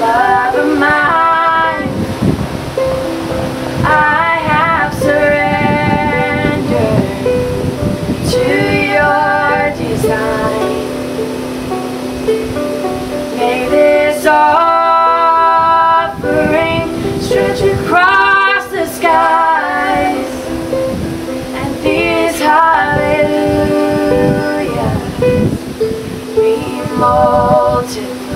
love of mine. I have surrendered to your design. May this offering stretch across the skies and these hallelujahs be multiplied.